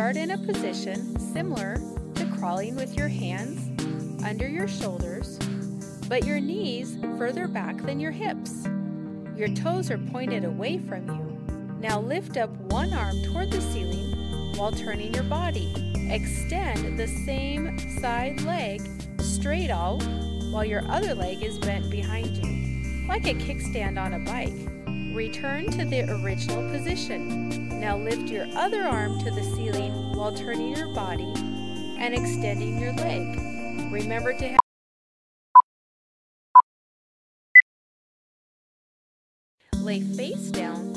Start in a position similar to crawling with your hands under your shoulders, but your knees further back than your hips. Your toes are pointed away from you. Now lift up one arm toward the ceiling while turning your body. Extend the same side leg straight out while your other leg is bent behind you, like a kickstand on a bike. Return to the original position. Now lift your other arm to the ceiling while turning your body and extending your leg. Remember to have Lay face down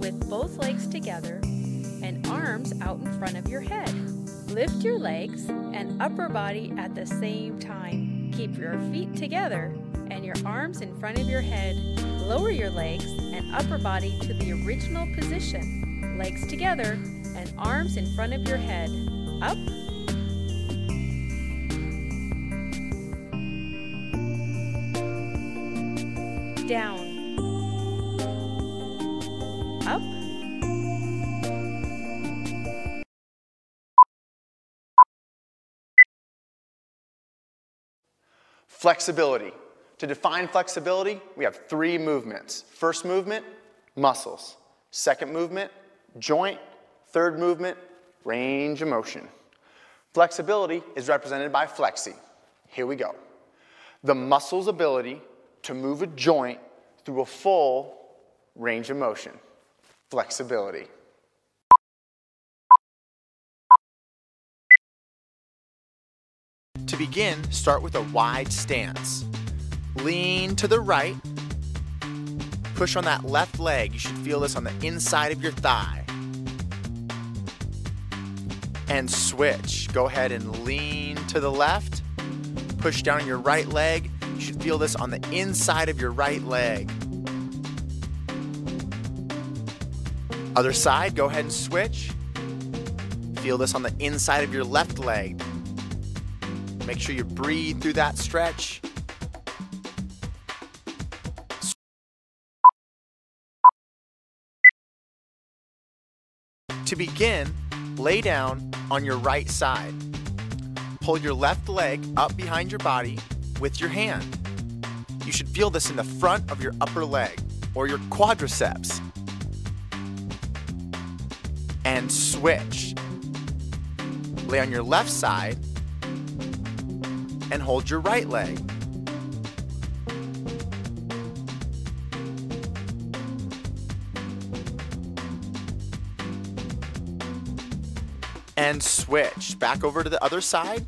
with both legs together and arms out in front of your head. Lift your legs and upper body at the same time. Keep your feet together and your arms in front of your head. Lower your legs and upper body to the original position. Legs together and arms in front of your head. Up. Down. Up. Flexibility. To define flexibility, we have three movements. First movement, muscles. Second movement, joint. Third movement, range of motion. Flexibility is represented by flexi. Here we go. The muscle's ability to move a joint through a full range of motion. Flexibility. To begin, start with a wide stance. Lean to the right. Push on that left leg. You should feel this on the inside of your thigh. And switch. Go ahead and lean to the left. Push down your right leg. You should feel this on the inside of your right leg. Other side, go ahead and switch. Feel this on the inside of your left leg. Make sure you breathe through that stretch. To begin, lay down on your right side. Pull your left leg up behind your body with your hand. You should feel this in the front of your upper leg or your quadriceps. And switch. Lay on your left side and hold your right leg. And switch. Back over to the other side.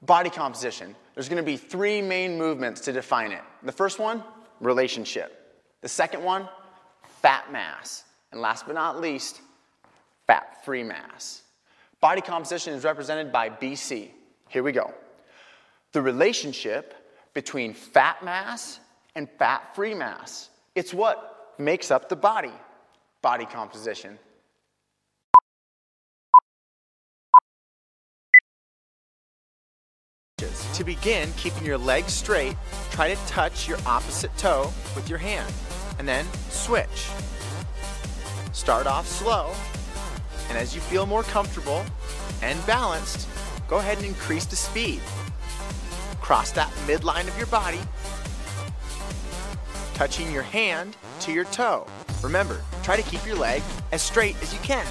Body composition. There's going to be three main movements to define it. The first one, relationship. The second one, fat mass. And last but not least, fat-free mass. Body composition is represented by BC. Here we go. The relationship between fat mass and fat-free mass. It's what makes up the body. Body composition. To begin, keeping your legs straight, try to touch your opposite toe with your hand, and then switch. Start off slow, and as you feel more comfortable and balanced, go ahead and increase the speed. Cross that midline of your body, touching your hand to your toe. Remember, try to keep your leg as straight as you can.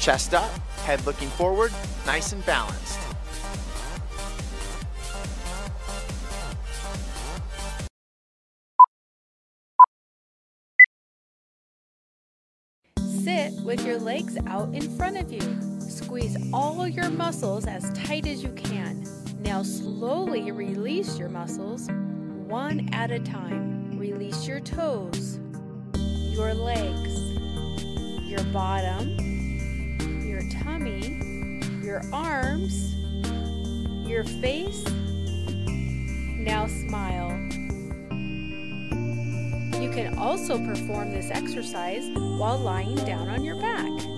Chest up, head looking forward, nice and balanced. Sit with your legs out in front of you. Squeeze all your muscles as tight as you can. Now slowly release your muscles one at a time. Release your toes, your legs, your bottom, your tummy, your arms, your face. Now smile. You can also perform this exercise while lying down on your back.